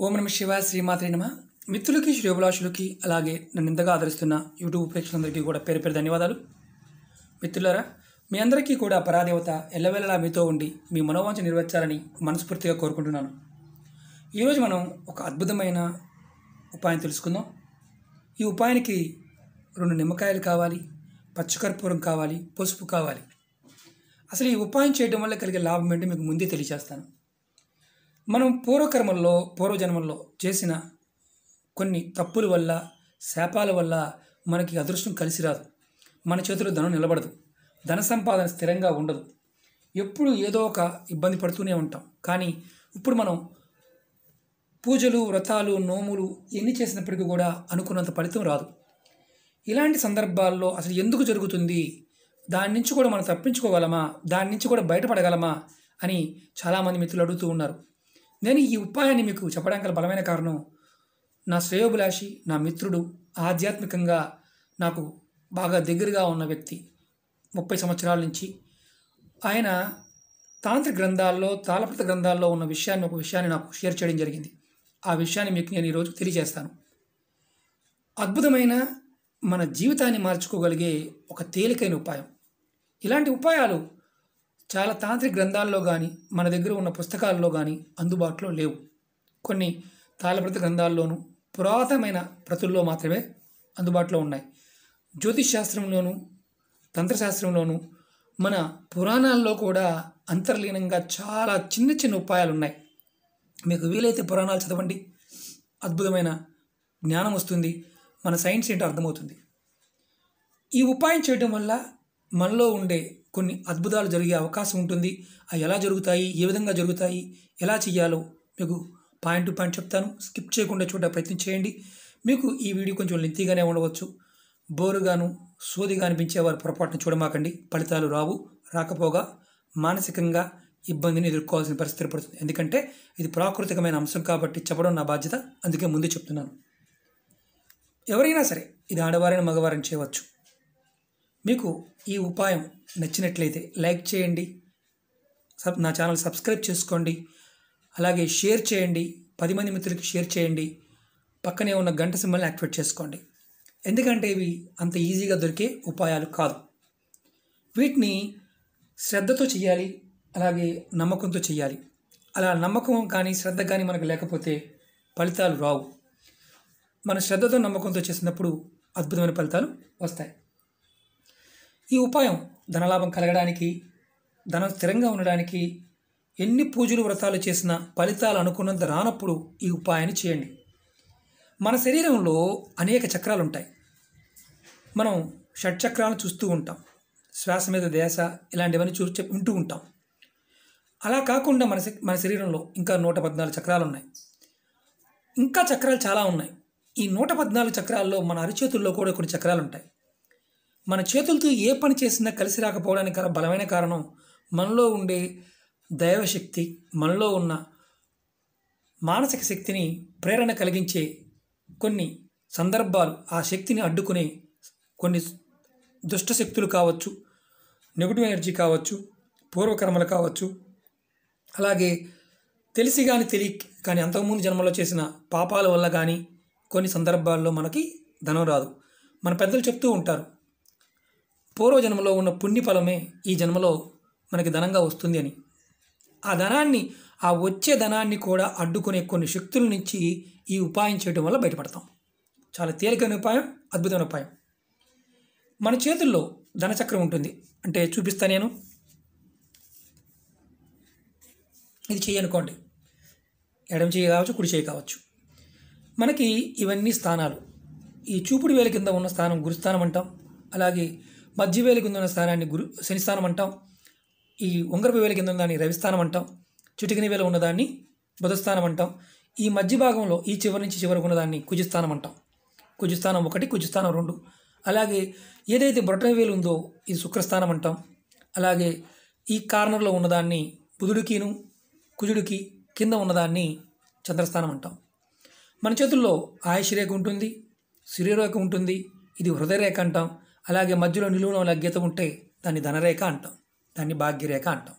ఓం నమ శివ శ్రీమాత్రి నమ. మిత్రులకి శ్రేయోభిలాషులకి అలాగే నన్ను ఇంతగా ఆదరిస్తున్న యూట్యూబ్ ప్రేక్షకులందరికీ కూడా పేరు పేరు ధన్యవాదాలు. మిత్రులారా మీ అందరికీ కూడా పరాదేవత ఎల్లవేళలా మీతో ఉండి మీ మనోవాంఛ నెరవేర్చాలని మనస్ఫూర్తిగా కోరుకుంటున్నాను. ఈరోజు మనం ఒక అద్భుతమైన ఉపాయం తెలుసుకుందాం. ఈ ఉపాయానికి రెండు నిమ్మకాయలు కావాలి పచ్చకర్పూరం కావాలి పసుపు కావాలి. అసలు ఈ ఉపాయం చేయడం వల్ల కలిగే లాభం ఏంటో మీకు ముందే తెలియజేస్తాను మనం పూర్వకర్మల్లో పూర్వజన్మల్లో చేసిన కొన్ని తప్పుల వల్ల శాపాల వల్ల మనకి అదృష్టం కలిసి రాదు. మన చేతిలో ధనం నిలబడదు. ధన సంపాదన స్థిరంగా ఉండదు. ఎప్పుడు ఏదో ఒక ఇబ్బంది పడుతూనే ఉంటాం. కానీ ఇప్పుడు మనం పూజలు వ్రతాలు నోములు ఎన్ని చేసినప్పటికీ కూడా అనుకున్నంత ఫలితం రాదు. ఇలాంటి సందర్భాల్లో అసలు ఎందుకు జరుగుతుంది? దాని నుంచి కూడా మనం తప్పించుకోగలమా? దాని నుంచి కూడా బయటపడగలమా? అని చాలామంది మిత్రులు అడుగుతూ ఉన్నారు. నేను ఈ ఉపాయాన్ని మీకు చెప్పడానికి గల బలమైన కారణం నా శ్రేయోభిలాషి నా మిత్రుడు ఆధ్యాత్మికంగా నాకు బాగా దగ్గరగా ఉన్న వ్యక్తి. ముప్పై సంవత్సరాల నుంచి ఆయన తాంత్రిక గ్రంథాల్లో తాళపత్ర గ్రంథాల్లో ఉన్న విషయాన్ని ఒక విషయాన్ని నాకు షేర్ చేయడం జరిగింది. ఆ విషయాన్ని మీకు నేను ఈరోజు తెలియజేస్తాను. అద్భుతమైన మన జీవితాన్ని మార్చుకోగలిగే ఒక తేలికైన ఉపాయం. ఇలాంటి ఉపాయాలు చాలా తాంత్రిక గ్రంథాల్లో కానీ మన దగ్గర ఉన్న పుస్తకాల్లో కానీ అందుబాటులో లేవు. కొన్ని తాళప్రత గ్రంథాల్లోనూ పురాతనమైన ప్రతుల్లో మాత్రమే అందుబాటులో ఉన్నాయి. జ్యోతిష్ శాస్త్రంలోనూ తంత్రశాస్త్రంలోనూ మన పురాణాల్లో కూడా అంతర్లీనంగా చాలా చిన్న చిన్న ఉపాయాలు ఉన్నాయి. మీకు వీలైతే పురాణాలు చదవండి. అద్భుతమైన జ్ఞానం వస్తుంది. మన సైన్స్ ఏంటో అర్థమవుతుంది. ఈ ఉపాయం చేయడం వల్ల మనలో ఉండే కొన్ని అద్భుతాలు జరిగే అవకాశం ఉంటుంది. అవి ఎలా జరుగుతాయి? ఏ విధంగా జరుగుతాయి? ఎలా చేయాలో మీకు పాయింట్ టు పాయింట్ చెప్తాను. స్కిప్ చేయకుండా చూడ ప్రయత్నం చేయండి. మీకు ఈ వీడియో కొంచెం లెంతీగానే ఉండవచ్చు. బోరుగాను సోదిగా అనిపించే వారి పొరపాటును చూడమాకండి. ఫలితాలు రావు రాకపోగా మానసికంగా ఇబ్బందిని ఎదుర్కోవాల్సిన పరిస్థితి పడుతుంది ఎందుకంటే ఇది ప్రాకృతికమైన అంశం కాబట్టి చెప్పడం నా బాధ్యత. అందుకే ముందే చెప్తున్నాను. ఎవరైనా సరే ఇది ఆడవారైన మగవారిని చేయవచ్చు. మీకు ఈ ఉపాయం నచ్చినట్లయితే లైక్ చేయండి సబ్ నా ఛానల్ సబ్స్క్రైబ్ చేసుకోండి అలాగే షేర్ చేయండి పది మంది మిత్రులకి షేర్ చేయండి పక్కనే ఉన్న గంట సింబల్ని యాక్టివేట్ చేసుకోండి. ఎందుకంటే ఇవి అంత ఈజీగా దొరికే ఉపాయాలు కాదు. వీటిని శ్రద్ధతో చేయాలి అలాగే నమ్మకంతో చేయాలి అలా నమ్మకం కానీ శ్రద్ధ కానీ మనకు లేకపోతే ఫలితాలు రావు. మన శ్రద్ధతో నమ్మకంతో చేసినప్పుడు అద్భుతమైన ఫలితాలు వస్తాయి. ఈ ఉపాయం ధనలాభం కలగడానికి ధనం స్థిరంగా ఉండడానికి ఎన్ని పూజలు వ్రతాలు చేసినా ఫలితాలు అనుకున్నంత రానప్పుడు ఈ ఉపాయాన్ని చేయండి. మన శరీరంలో అనేక చక్రాలు ఉంటాయి మనం షట్చక్రాలను చూస్తూ ఉంటాం. శ్వాస మీద దేశ ఇలాంటివన్నీ చూ వింటూ ఉంటాం. అలా కాకుండా మన మన శరీరంలో ఇంకా నూట పద్నాలుగు చక్రాలు ఉన్నాయి ఇంకా చక్రాలు చాలా ఉన్నాయి. ఈ నూట పద్నాలుగు చక్రాల్లో మన అరిచేతుల్లో కూడా కొన్ని చక్రాలు ఉంటాయి మన చేతులతో ఏ పని చేసినా కలిసి రాకపోవడానికి గల బలమైన కారణం మనలో ఉండే దైవశక్తి మనలో ఉన్న మానసిక శక్తిని ప్రేరణ కలిగించే కొన్ని సందర్భాలు ఆ శక్తిని అడ్డుకునే కొన్ని దుష్ట శక్తులు కావచ్చు నెగిటివ్ ఎనర్జీ కావచ్చు పూర్వకర్మలు కావచ్చు. అలాగే తెలిసి కానీ తెలియ కానీ అంతకుముందు జన్మలో చేసిన పాపాల వల్ల కానీ కొన్ని సందర్భాల్లో మనకి ధనం రాదు. మన పెద్దలు చెప్తూ ఉంటారు పూర్వజన్మలో ఉన్న పుణ్యఫలమే ఈ జన్మలో మనకి ధనంగా వస్తుంది అని. ఆ ధనాన్ని ఆ వచ్చే ధనాన్ని కూడా అడ్డుకునే కొన్ని శక్తుల నుంచి ఈ ఉపాయం చేయడం వల్ల బయటపడతాం. చాలా తేలికైన ఉపాయం అద్భుతమైన ఉపాయం. మన చేతుల్లో ధనచక్రం ఉంటుంది. అంటే చూపిస్తా నేను. ఇది చేయనుకోండి ఎడం ఎడమ చేయి కావచ్చు కుడి చేయి కావచ్చు. మనకి ఇవన్నీ స్థానాలు. ఈ చూపుడు వేల కింద ఉన్న స్థానం గురుస్థానం అంటాం. అలాగే మధ్యవేలి కింద ఉన్న స్థానాన్ని గురు శనిస్థానం అంటాం. ఈ ఉంగరపు వేల కింద ఉన్నదాన్ని రవిస్థానం అంటాం. చిటికిని వేల ఉన్నదాన్ని బుధస్థానం అంటాం. ఈ మధ్య భాగంలో ఈ చివరి నుంచి చివరికి ఉన్నదాన్ని కుజస్థానం అంటాం. కుజస్థానం ఒకటి కుజస్థానం రెండు. అలాగే ఏదైతే బొటన వేలు ఉందో ఇది శుక్రస్థానం అంటాం. అలాగే ఈ కార్నర్లో ఉన్నదాన్ని బుధుడికిను కుజుడికి కింద ఉన్నదాన్ని చంద్రస్థానం అంటాం. మన చేతుల్లో ఆయుష్ రేఖ ఉంటుంది శరీరరేఖ ఉంటుంది ఇది హృదయరేఖ అంటాం. అలాగే మధ్యలో నిలువున ఉన్న ఉంటే దాన్ని ధనరేఖ అంటాం దాన్ని భాగ్యరేఖ అంటాం.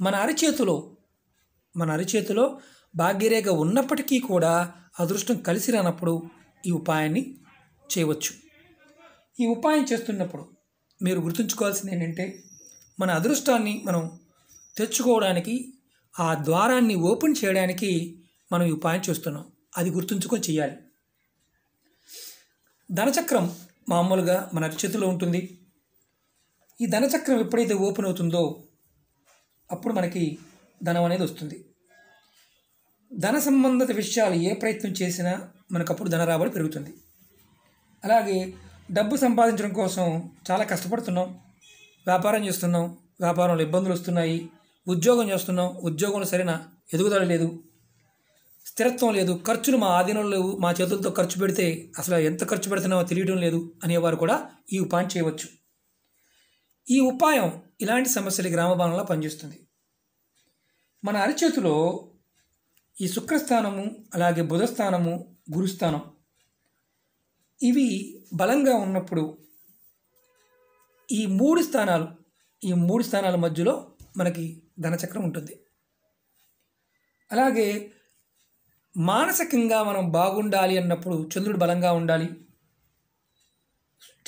మన అరిచేతిలో మన అరిచేతిలో భాగ్యరేఖ ఉన్నప్పటికీ కూడా అదృష్టం కలిసి రానప్పుడు ఈ ఉపాయాన్ని చేయవచ్చు. ఈ ఉపాయం చేస్తున్నప్పుడు మీరు గుర్తుంచుకోవాల్సింది ఏంటంటే మన అదృష్టాన్ని మనం తెచ్చుకోవడానికి ఆ ద్వారాన్ని ఓపెన్ చేయడానికి మనం ఈ ఉపాయం చేస్తున్నాం. అది గుర్తుంచుకొని చేయాలి ధనచక్రం మామూలుగా మన చేతిలో ఉంటుంది. ఈ ధనచక్రం ఎప్పుడైతే ఓపెన్ అవుతుందో అప్పుడు మనకి ధనం అనేది వస్తుంది. ధన సంబంధిత విషయాలు ఏ ప్రయత్నం చేసినా మనకు అప్పుడు ధన రాబడి పెరుగుతుంది. అలాగే డబ్బు సంపాదించడం కోసం చాలా కష్టపడుతున్నాం. వ్యాపారం చేస్తున్నాం. వ్యాపారంలో ఇబ్బందులు వస్తున్నాయి. ఉద్యోగం చేస్తున్నాం. ఉద్యోగంలో సరైన ఎదుగుదల లేదు. స్థిరత్వం లేదు ఖర్చులు మా ఆధీనంలో లేవు మా చేతులతో ఖర్చు పెడితే అసలు ఎంత ఖర్చు పెడుతున్నామో తెలియడం లేదు అనేవారు కూడా ఈ ఉపాయం చేయవచ్చు. ఈ ఉపాయం ఇలాంటి సమస్యలు గ్రామ భాగంలో పనిచేస్తుంది. మన అరిచేతిలో ఈ శుక్రస్థానము అలాగే బుధస్థానము గురుస్థానం ఇవి బలంగా ఉన్నప్పుడు ఈ మూడు స్థానాలు ఈ మూడు స్థానాల మధ్యలో మనకి ధనచక్రం ఉంటుంది. అలాగే మానసికంగా మనం బాగుండాలి అన్నప్పుడు చంద్రుడు బలంగా ఉండాలి.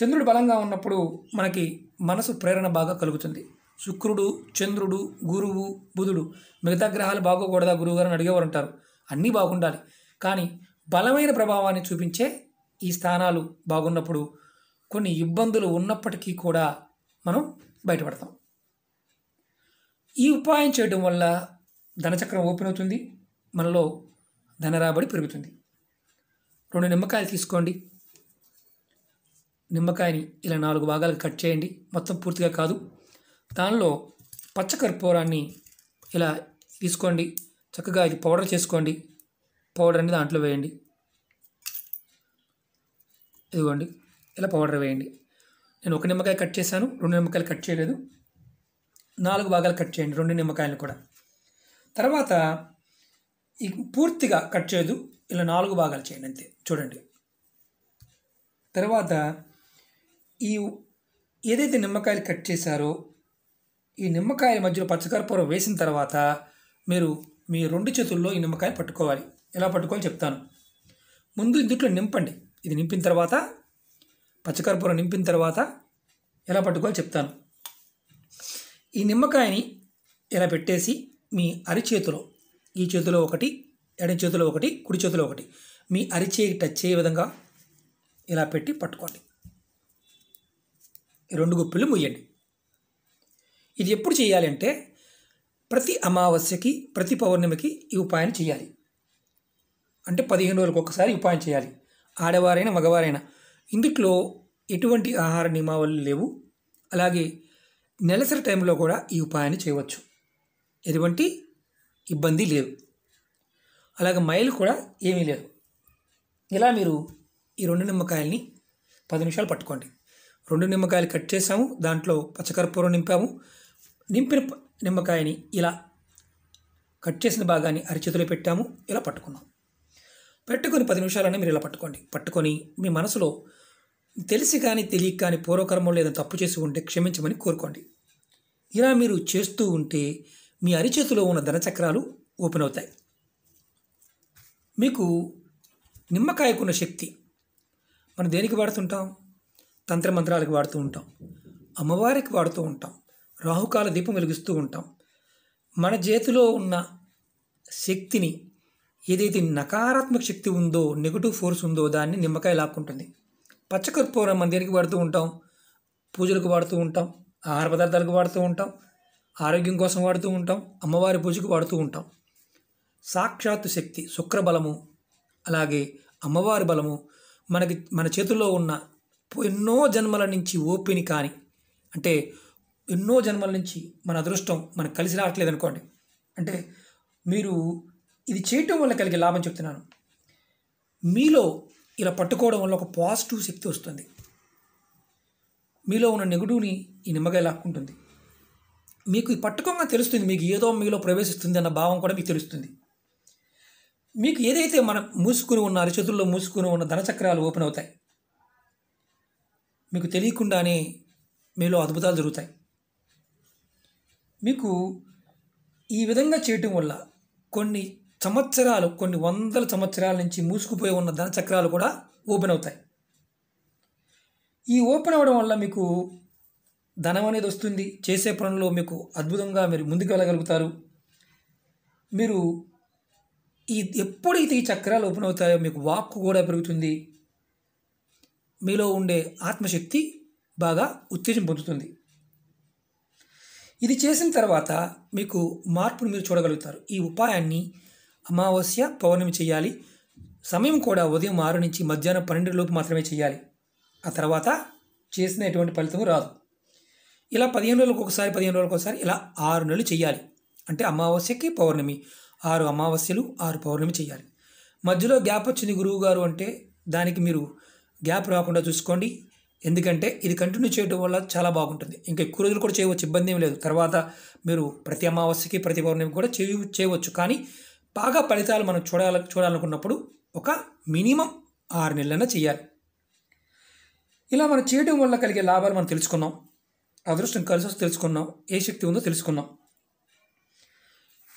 చంద్రుడు బలంగా ఉన్నప్పుడు మనకి మనసు ప్రేరణ బాగా కలుగుతుంది. శుక్రుడు చంద్రుడు గురువు బుధుడు మిగతా గ్రహాలు బాగోకూడదా గురువు గారు అని అడిగేవారు ఉంటారు. అన్నీ బాగుండాలి. కానీ బలమైన ప్రభావాన్ని చూపించే ఈ స్థానాలు బాగున్నప్పుడు కొన్ని ఇబ్బందులు ఉన్నప్పటికీ కూడా మనం బయటపడతాం. ఈ ఉపాయం చేయడం వల్ల ధనచక్రం ఓపెన్ అవుతుంది. మనలో ధన రాబడి పెరుగుతుంది. రెండు నిమ్మకాయలు తీసుకోండి. నిమ్మకాయని ఇలా నాలుగు భాగాలకు కట్ చేయండి. మొత్తం పూర్తిగా కాదు. దానిలో పచ్చకర్పూరాన్ని ఇలా తీసుకోండి. చక్కగా ఇది పౌడర్ చేసుకోండి. పౌడర్ అనేది దాంట్లో వేయండి. ఇదిగోండి. ఇలా పౌడర్ వేయండి. నేను ఒక నిమ్మకాయ కట్ చేశాను. రెండు నిమ్మకాయలు కట్ చేయలేదు. నాలుగు భాగాలు కట్ చేయండి. రెండు నిమ్మకాయలు కూడా. తర్వాత పూర్తిగా కట్ చేయదు. ఇలా నాలుగు భాగాలు చేయండి అంతే. చూడండి. తర్వాత ఈ ఏదైతే నిమ్మకాయలు కట్ చేశారో ఈ నిమ్మకాయల మధ్యలో పచ్చకర్పూరం వేసిన తర్వాత మీరు మీ రెండు చేతుల్లో ఈ నిమ్మకాయ పట్టుకోవాలి. ఎలా పట్టుకోవాలి చెప్తాను. ముందు ఇందుట్లో నింపండి. ఇది నింపిన తర్వాత పచ్చకర్పూరం నింపిన తర్వాత ఎలా పట్టుకోవాలి చెప్తాను. ఈ నిమ్మకాయని ఇలా పెట్టేసి మీ అరిచేతిలో ఈ చేతిలో ఒకటి ఎడం చేతిలో ఒకటి కుడి చేతిలో ఒకటి. మీ అరిచేయి టచ్ అయ్యే విధంగా ఇలా పెట్టి పట్టుకోండి. రెండు గుప్పిళ్ళు ముయ్యండి. ఇది ఎప్పుడు చేయాలి అంటే ప్రతి అమావాస్యకి ప్రతి పౌర్ణమికి ఈ ఉపాయాన్ని చేయాలి. అంటే పదిహేను రోజులకు ఒకసారి ఉపాయం చేయాలి. ఆడవారైనా మగవారైనా. ఇందుట్లో ఎటువంటి ఆహార నియమావళి లేవు. అలాగే నెలసరి టైంలో కూడా ఈ ఉపాయాన్ని చేయవచ్చు. ఎటువంటి ఇబ్బంది లేదు. అలాగే మైలు కూడా ఏమీ లేదు. ఇలా మీరు ఈ రెండు నిమ్మకాయల్ని పది నిమిషాలు పట్టుకోండి. రెండు నిమ్మకాయలు కట్ చేసాము దాంట్లో పచ్చకర్పూరం నింపాము. నింపిన నిమ్మకాయని ఇలా కట్ చేసిన భాగాన్ని అరిచేతిలో పెట్టాము ఇలా పట్టుకున్నాం. పెట్టుకొని పది నిమిషాలనే మీరు ఇలా పట్టుకోండి. పట్టుకొని మీ మనసులో తెలిసి కానీ తెలియక కానీ పూర్వకర్మంలో ఏదైనా తప్పు చేసి ఉంటే క్షమించమని కోరుకోండి. ఇలా మీరు చేస్తూ ఉంటే మీ అరిచేతిలో ఉన్న ధనచక్రాలు ఓపెన్ అవుతాయి. మీకు నిమ్మకాయకున్న శక్తి. మనం దేనికి వాడుతుంటాం తంత్రమంత్రాలకు వాడుతూ ఉంటాం. అమ్మవారికి వాడుతూ ఉంటాం. రాహుకాల దీపం వెలిగిస్తూ ఉంటాం. మన చేతిలో ఉన్న శక్తిని ఏదైతే నకారాత్మక శక్తి ఉందో నెగటివ్ ఫోర్స్ ఉందో దాన్ని నిమ్మకాయ లాక్కుంటుంది. పచ్చకర్పూరం మనం దేనికి వాడుతూ ఉంటాం? పూజలకు వాడుతూ ఉంటాం. ఆహార పదార్థాలకు వాడుతూ ఉంటాం. ఆరోగ్యం కోసం వాడుతూ ఉంటాం అమ్మవారి పూజకు వాడుతూ ఉంటాం. సాక్షాత్తు శక్తి శుక్రబలము అలాగే అమ్మవారి బలము మనకి మన చేతుల్లో ఉన్న ఎన్నో జన్మల నుంచి ఓపిని కానీ అంటే ఎన్నో జన్మల నుంచి మన అదృష్టం మనకు కలిసి రావట్లేదు అనుకోండి. అంటే మీరు ఇది చేయటం వల్ల కలిగే లాభం చెప్తున్నాను. మీలో ఇలా పట్టుకోవడం వల్ల ఒక పాజిటివ్ శక్తి వస్తుంది. మీలో ఉన్న నెగటివ్ని ఈ నిమ్మకాయ లాక్కుంటుంది. మీకు ఈ పట్టుకోగా తెలుస్తుంది మీకు ఏదో మీలో ప్రవేశిస్తుంది అన్న భావం కూడా మీకు తెలుస్తుంది. మీకు ఏదైతే మనం మూసుకుని ఉన్న అరిచేతుల్లో మూసుకుని ఉన్న ధనచక్రాలు ఓపెన్ అవుతాయి మీకు తెలియకుండానే మీలో అద్భుతాలు జరుగుతాయి. మీకు ఈ విధంగా చేయటం వల్ల కొన్ని సంవత్సరాలు కొన్ని వందల సంవత్సరాల నుంచి మూసుకుపోయి ఉన్న ధనచక్రాలు కూడా ఓపెన్ అవుతాయి. ఈ ఓపెన్ అవ్వడం వల్ల మీకు ధనం అనేది వస్తుంది. చేసే పనుల్లో మీకు అద్భుతంగా మీరు ముందుకు వెళ్ళగలుగుతారు మీరు ఈ ఎప్పుడైతే ఈ చక్రాలు ఓపెన్ అవుతాయో మీకు వాక్కు కూడా పెరుగుతుంది. మీలో ఉండే ఆత్మశక్తి బాగా ఉత్తేజం పొందుతుంది. ఇది చేసిన తర్వాత మీకు మార్పును మీరు చూడగలుగుతారు. ఈ ఉపాయాన్ని అమావాస్య పౌర్ణమి చేయాలి. సమయం కూడా ఉదయం ఆరు నుంచి మధ్యాహ్నం పన్నెండు లోపు మాత్రమే చేయాలి. ఆ తర్వాత చేసిన ఎటువంటి ఫలితం రాదు. ఇలా పదిహేను రోజులకు ఒకసారి పదిహేను రోజులకు ఒకసారి ఇలా ఆరు నెలలు చేయాలి అంటే అమావాస్యకి పౌర్ణమి. ఆరు అమావాస్యలు ఆరు పౌర్ణమి చేయాలి మధ్యలో గ్యాప్ వచ్చింది గురువు గారు అంటే దానికి మీరు గ్యాప్ రాకుండా చూసుకోండి. ఎందుకంటే ఇది కంటిన్యూ చేయడం వల్ల చాలా బాగుంటుంది. ఇంకా ఎక్కువ రోజులు కూడా చేయవచ్చు ఇబ్బంది ఏం లేదు. తర్వాత మీరు ప్రతి అమావాస్యకి ప్రతి పౌర్ణమి కూడా చేయ చేయవచ్చు. కానీ బాగా ఫలితాలు మనం చూడాల చూడాలనుకున్నప్పుడు ఒక మినిమం ఆరు నెలలైనా చేయాలి ఇలా మనం చేయడం వల్ల కలిగే లాభాలు మనం తెలుసుకున్నాం. అదృష్టం కలిసి వస్తే తెలుసుకున్నాం. ఏ శక్తి ఉందో తెలుసుకున్నాం.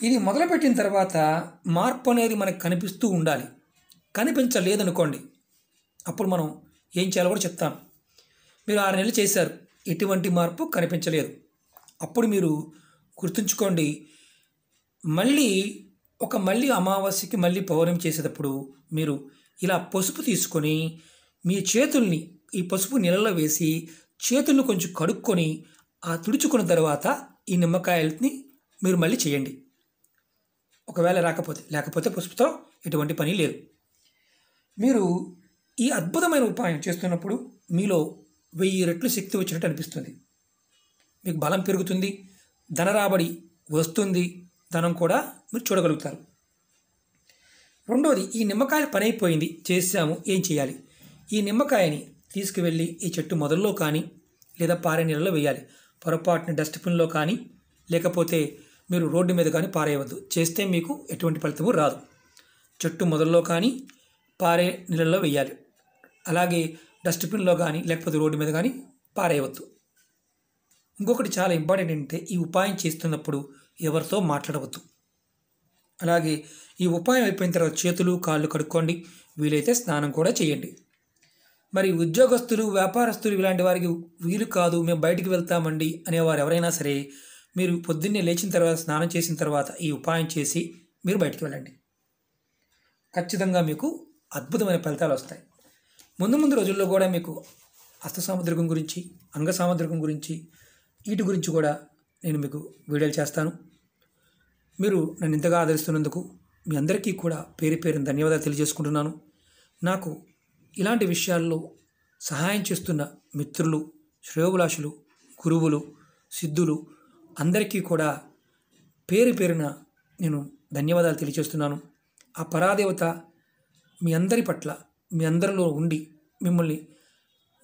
ఇది మొదలుపెట్టిన తర్వాత మార్పు అనేది మనకు కనిపిస్తూ ఉండాలి. కనిపించలేదనుకోండి. అప్పుడు మనం ఏం చేయాలో కూడా చెప్తాను మీరు ఆరు నెలలు చేశారు. ఎటువంటి మార్పు కనిపించలేదు. అప్పుడు మీరు గుర్తుంచుకోండి. మళ్ళీ ఒక మళ్ళీ అమావాస్యకి మళ్ళీ పౌర్ణమి చేసేటప్పుడు మీరు ఇలా పసుపు తీసుకొని మీ చేతుల్ని ఈ పసుపు నీళ్ళలో వేసి చేతులను కొంచెం కడుక్కొని ఆ తుడుచుకున్న తర్వాత ఈ నిమ్మకాయలని మీరు మళ్ళీ చేయండి. ఒకవేళ రాకపోతే లేకపోతే పసుపుతో ఎటువంటి పని లేదు. మీరు ఈ అద్భుతమైన ఉపాయం చేస్తున్నప్పుడు మీలో వెయ్యి రెట్లు శక్తి వచ్చినట్టు అనిపిస్తుంది. మీకు బలం పెరుగుతుంది ధన రాబడి వస్తుంది ధనం కూడా మీరు చూడగలుగుతారు. రెండవది ఈ నిమ్మకాయ పని అయిపోయింది చేసాము ఏం చేయాలి? ఈ నిమ్మకాయని తీసుకువెళ్ళి ఈ చెట్టు మొదల్లో కానీ లేదా పారే నీళ్ళలో వేయాలి. పొరపాటున డస్ట్బిన్లో కానీ లేకపోతే మీరు రోడ్డు మీద కానీ పారేయవద్దు. చేస్తే మీకు ఎటువంటి ఫలితము రాదు. చెట్టు మొదల్లో కానీ పారే నీళ్ళలో వేయాలి. అలాగే డస్ట్బిన్లో కానీ లేకపోతే రోడ్డు మీద కానీ పారేయవద్దు. ఇంకొకటి చాలా ఇంపార్టెంట్ ఏంటంటే ఈ ఉపాయం చేస్తున్నప్పుడు ఎవరితో మాట్లాడవద్దు. అలాగే ఈ ఉపాయం అయిపోయిన తర్వాత చేతులు కాళ్ళు కడుక్కోండి. వీలైతే స్నానం కూడా చేయండి. మరి ఉద్యోగస్తులు వ్యాపారస్తులు ఇలాంటి వారికి వీలు కాదు మేము బయటికి వెళ్తామండి అనేవారు ఎవరైనా సరే మీరు పొద్దున్నే లేచిన తర్వాత స్నానం చేసిన తర్వాత ఈ ఉపాయం చేసి మీరు బయటికి వెళ్ళండి. ఖచ్చితంగా మీకు అద్భుతమైన ఫలితాలు వస్తాయి. ముందు ముందు రోజుల్లో కూడా మీకు హస్త సాముద్రికం గురించి అంగ సాముద్రికం గురించి వీటి గురించి కూడా నేను మీకు వీడియోలు చేస్తాను. మీరు నన్ను ఇంతగా ఆదరిస్తున్నందుకు మీ అందరికీ కూడా పేరు పేరున ధన్యవాదాలు తెలియజేసుకుంటున్నాను. నాకు ఇలాంటి విషయాల్లో సహాయం చేస్తున్న మిత్రులు శ్రేయోభిలాషులు గురువులు సిద్ధులు అందరికీ కూడా పేరు పేరున నేను ధన్యవాదాలు తెలియజేస్తున్నాను. ఆ పరాదేవత మీ అందరి పట్ల మీ అందరిలో ఉండి మిమ్మల్ని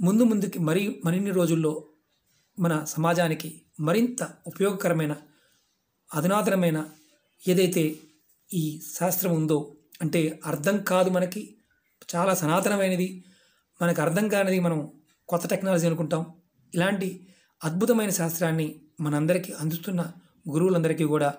ముందు ముందుకి మరి మరిన్ని రోజుల్లో మన సమాజానికి మరింత ఉపయోగకరమైన అధునాతనమైన ఏదైతే ఈ శాస్త్రం ఉందో అంటే అర్థం కాదు మనకి చాలా సనాతనమైనది. మనకు అర్థం కానిది మనం కొత్త టెక్నాలజీ అనుకుంటాం. ఇలాంటి అద్భుతమైన శాస్త్రాన్ని మనందరికీ అందిస్తున్న గురువులందరికీ కూడా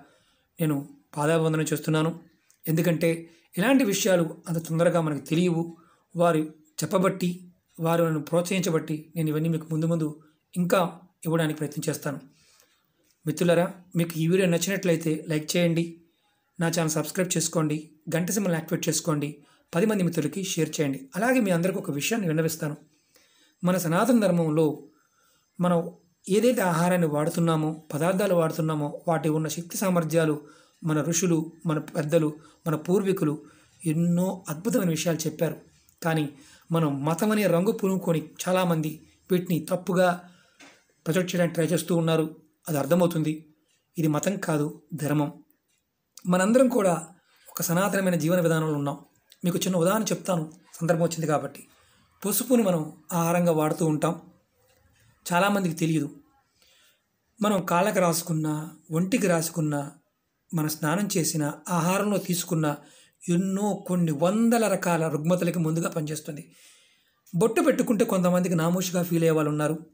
నేను పాదాభివందనం చేస్తున్నాను. ఎందుకంటే ఇలాంటి విషయాలు అంత తొందరగా మనకు తెలియవు. వారు చెప్పబట్టి వారు నన్ను ప్రోత్సహించబట్టి నేను ఇవన్నీ మీకు ముందు ముందు ఇంకా ఇవ్వడానికి ప్రయత్నం చేస్తాను. మిత్రులరా మీకు ఈ వీడియో నచ్చినట్లయితే లైక్ చేయండి. నా ఛానల్ సబ్స్క్రైబ్ చేసుకోండి. గంట సిమ్మల్ని యాక్టివేట్ చేసుకోండి. పది మంది మిత్రులకి షేర్ చేయండి. అలాగే మీ అందరికీ ఒక విషయాన్ని విన్నవిస్తాను. మన సనాతన ధర్మంలో మనం ఏదైతే ఆహారాన్ని వాడుతున్నామో పదార్థాలు వాడుతున్నామో వాటి ఉన్న శక్తి సామర్థ్యాలు మన ఋషులు మన పెద్దలు మన పూర్వీకులు ఎన్నో అద్భుతమైన విషయాలు చెప్పారు. కానీ మనం మతం అనే రంగు పులుముకొని చాలామంది వీటిని తప్పుగా ప్రొజెక్ట్ చేయడానికి ట్రై చేస్తూ ఉన్నారు. అది అర్థమవుతుంది. ఇది మతం కాదు ధర్మం. మనందరం కూడా ఒక సనాతనమైన జీవన విధానంలో ఉన్నాం. మీకు చిన్న ఉదాహరణ చెప్తాను. సందర్భం వచ్చింది కాబట్టి. పసుపుని మనం ఆహారంగా వాడుతూ ఉంటాం. చాలామందికి తెలియదు. మనం కాళ్ళకి రాసుకున్న ఒంటికి రాసుకున్న మన స్నానం చేసిన ఆహారంలో తీసుకున్న ఎన్నో కొన్ని వందల రకాల రుగ్మతలకి ముందుగా పనిచేస్తుంది. బొట్టు పెట్టుకుంటే కొంతమందికి నామోషిగా ఫీల్ అయ్యే వాళ్ళు ఉన్నారు.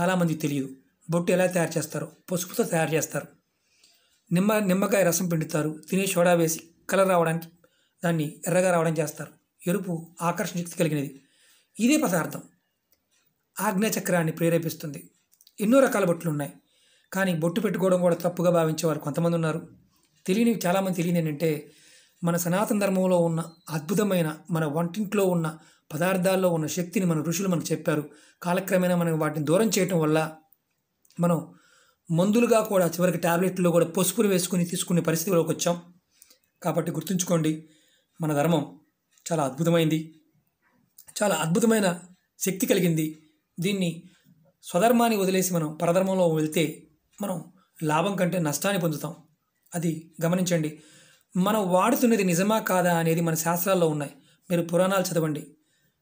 చాలామందికి తెలియదు. బొట్టు ఎలా తయారు చేస్తారో? పసుపుతో తయారు చేస్తారు. నిమ్మ నిమ్మకాయ రసం పిండుతారు. తినే సోడా వేసి కలర్ రావడానికి దాన్ని ఎర్రగా రావడం చేస్తారు. ఎరుపు ఆకర్షణ శక్తి కలిగినది. ఇదే పదార్థం ఆజ్ఞాచక్రాన్ని ప్రేరేపిస్తుంది. ఎన్నో రకాల బొట్లు ఉన్నాయి. కానీ బొట్టు పెట్టుకోవడం కూడా తప్పుగా భావించేవారు కొంతమంది ఉన్నారు. తెలియని చాలామంది తెలియని ఏంటంటే మన సనాతన ధర్మంలో ఉన్న అద్భుతమైన మన వంటింట్లో ఉన్న పదార్థాల్లో ఉన్న శక్తిని మన ఋషులు మనకు చెప్పారు. కాలక్రమేణా మనం వాటిని దూరం చేయటం వల్ల మనం మందులుగా కూడా చివరికి ట్యాబ్లెట్లో కూడా పసుపులు వేసుకుని తీసుకునే పరిస్థితిలోకి వచ్చాం. కాబట్టి గుర్తుంచుకోండి మన ధర్మం చాలా అద్భుతమైంది. చాలా అద్భుతమైన శక్తి కలిగింది. దీన్ని స్వధర్మాన్ని వదిలేసి మనం పరధర్మంలో వెళ్తే మనం లాభం కంటే నష్టాన్ని పొందుతాం. అది గమనించండి. మనం వాడుతున్నది నిజమా కాదా అనేది మన శాస్త్రాల్లో ఉన్నాయి. మీరు పురాణాలు చదవండి.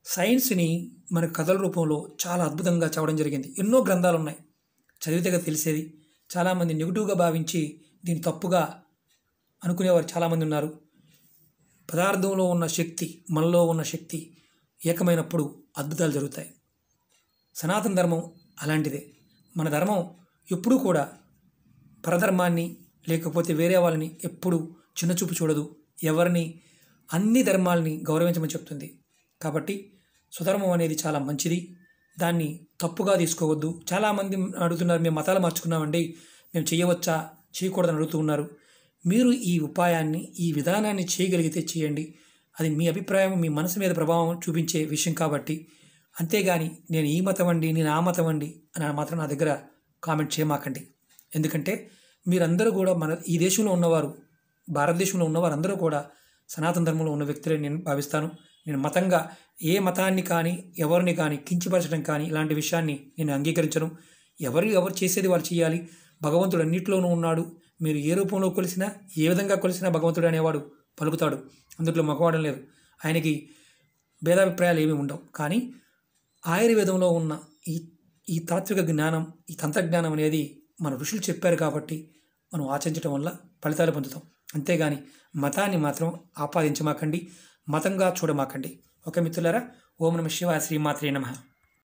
సైన్స్ని మన కథల రూపంలో చాలా అద్భుతంగా చదవడం జరిగింది. ఎన్నో గ్రంథాలు ఉన్నాయి. చదివితే తెలిసేది. చాలామంది నెగిటివ్గా భావించి దీన్ని తప్పుగా అనుకునేవారు చాలామంది ఉన్నారు. పదార్థంలో ఉన్న శక్తి మనలో ఉన్న శక్తి ఏకమైనప్పుడు అద్భుతాలు జరుగుతాయి. సనాతన ధర్మం అలాంటిదే. మన ధర్మం ఎప్పుడూ కూడా పరధర్మాన్ని లేకపోతే వేరే వాళ్ళని ఎప్పుడు చిన్నచూపు చూడదు. ఎవరిని అన్ని ధర్మాలని గౌరవించమని చెప్తుంది. కాబట్టి సుధర్మం అనేది చాలా మంచిది. దాన్ని తప్పుగా తీసుకోవద్దు. చాలామంది అడుగుతున్నారు మేము మతాలు మార్చుకున్నామండి. మేము చేయవచ్చా? చేయకూడదని అడుగుతూ ఉన్నారు. మీరు ఈ ఉపాయాన్ని ఈ విధానాన్ని చేయగలిగితే చేయండి. అది మీ అభిప్రాయం మీ మనసు మీద ప్రభావం చూపించే విషయం కాబట్టి. అంతేగాని నేను ఈ మతం అండి నేను ఆ మతం అండి అని మాత్రం నా దగ్గర కామెంట్ చేయమాకండి. ఎందుకంటే మీరందరూ కూడా మన ఈ దేశంలో ఉన్నవారు భారతదేశంలో ఉన్నవారు అందరూ కూడా సనాతన ధర్మంలో ఉన్న వ్యక్తులే నేను భావిస్తాను. నేను మతంగా ఏ మతాన్ని కానీ ఎవరిని కానీ కించపరచడం కానీ ఇలాంటి విషయాన్ని నేను అంగీకరించను. ఎవరు ఎవరు చేసేది వారు చేయాలి. భగవంతుడు అన్నింటిలోనూ ఉన్నాడు. మీరు ఏ రూపంలో కొలిసినా ఏ విధంగా కొలిసినా భగవంతుడు అనేవాడు పలుకుతాడు. అందులో మగవాడం లేదు. ఆయనకి భేదాభిప్రాయాలు ఏమీ ఉండవు. కానీ ఆయుర్వేదంలో ఉన్న ఈ ఈ తాత్విక జ్ఞానం ఈ తంత్రజ్ఞానం అనేది మన ఋషులు చెప్పారు కాబట్టి మనం ఆచరించడం వల్ల ఫలితాలు పొందుతాం. అంతేగాని మతాన్ని మాత్రం ఆపాదించమాకండి మతంగా చూడమాకండి. ఓకే మిత్రులారా ఓం నమ శివ శ్రీమాత్రే నమః.